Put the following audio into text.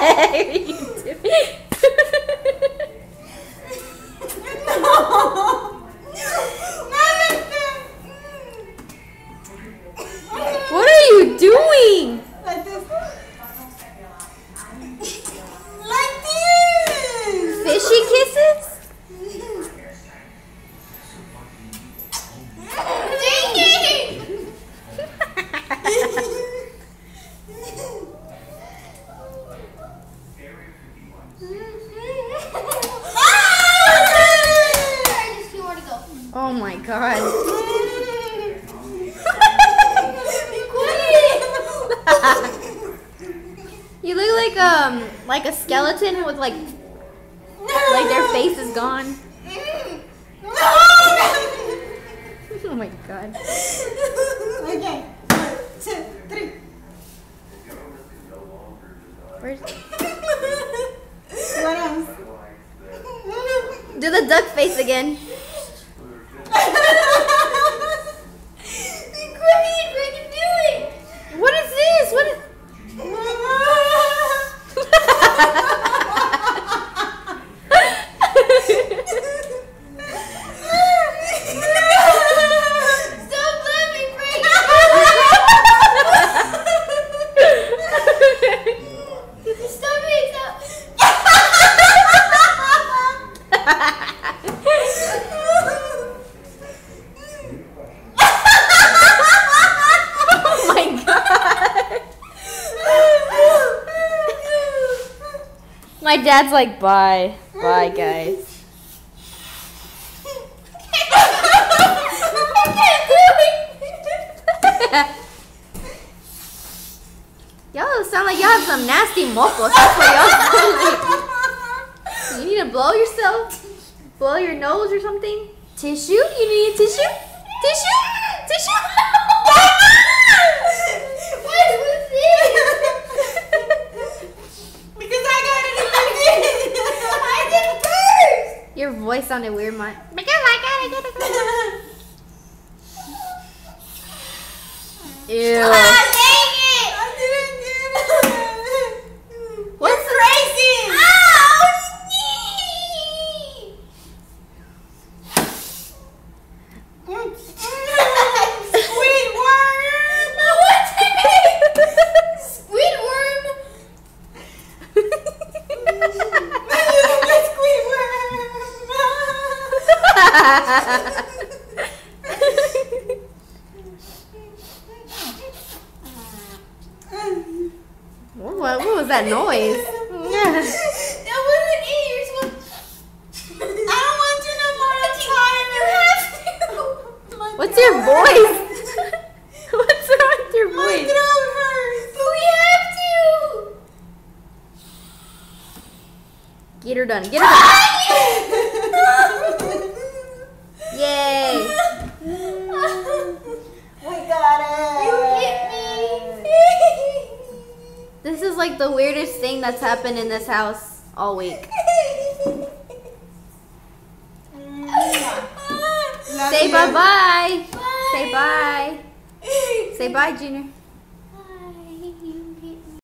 what are you doing? God. you look like um like a skeleton with like like their face is gone. Oh my god. okay. One, two, three. Where's What else? do the duck face again? What is this? What is Stop laughing, Frank. Stop it. Stop. Oh my god. My dad's like, bye. Bye, guys. y'all sound like y'all have some nasty mocos. That's what y'all sound like. You need to blow yourself? Blow your nose or something? Tissue? You need tissue? Tissue? Tissue? What was this? because I got it in I did first. Your voice sounded weird, Mark. Because I gotta get it. Ew. Ah, it. I didn't get it. What's crazy? Ow, Squidward. What, what, was that noise? That wasn't it. You're supposed. I don't want you no more. I'm. You have to. My What's your voice? What's wrong with your My voice? throat hurts. But we have to. Get her done. Get her done. Yay. we got it. You hit me. This is like the weirdest thing that's happened in this house all week. Say you. bye bye. Say bye. Say bye, Junior.